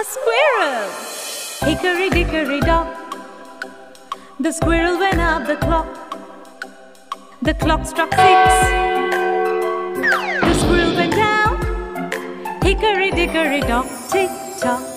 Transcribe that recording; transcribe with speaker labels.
Speaker 1: A squirrel! Hickory dickory dock. The squirrel went up the clock. The clock struck six. The squirrel went down. Hickory dickory dock. Tick tock.